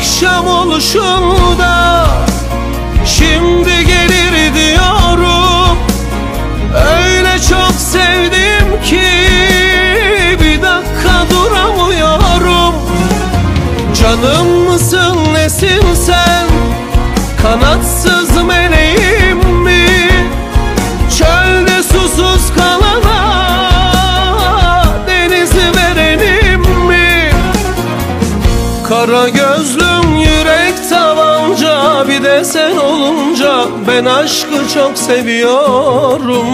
akşam oluşunda Şimdi gelir diyorum. Öyle çok sevdim ki Bir dakika duramıyorum. Canım mısın nesin sen? Kanatsız Kara gözlüm yürek tavanca Bir de sen olunca Ben aşkı çok seviyorum.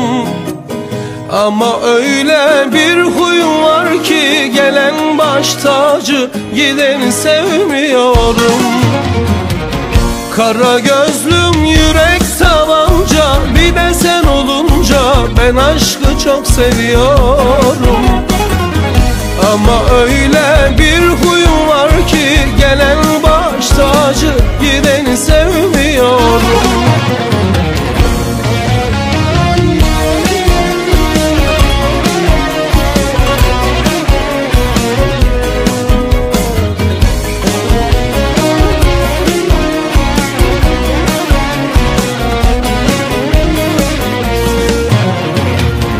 Ama öyle bir huyum var ki Gelen baş tacı Gideni sevmiyorum. Kara gözlüm yürek tavanca Bir de sen olunca Ben aşkı çok seviyorum Gideni sevmiyorum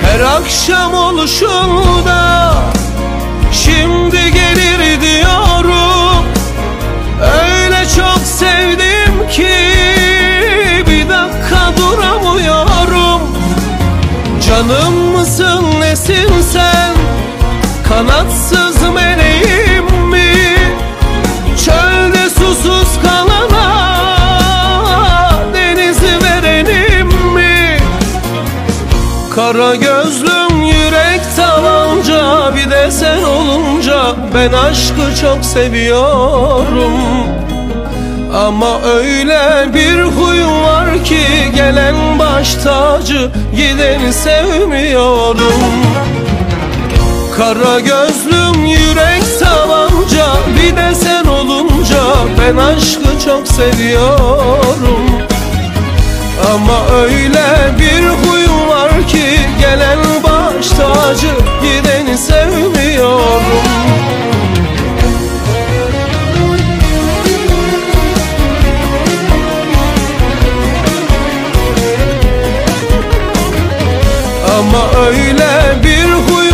Her akşam oluşunda Şimdi gelir Canım mısın nesin sen? Kanatsız meleğim mi? Çölde susuz kalana Denizi verenim mi? Kara gözlüm yürek tavanca Bir de sen olunca Ben aşkı çok seviyorum Ama öyle bir huyum var ki Gelen baş tacı Gideni sevmiyorum. Kara gözlüm yürek tavanca Bir de sen olunca Ben aşkı çok seviyorum. Ama öyle bir huyum var ki Gelen baş tacı Ama öyle bir huyum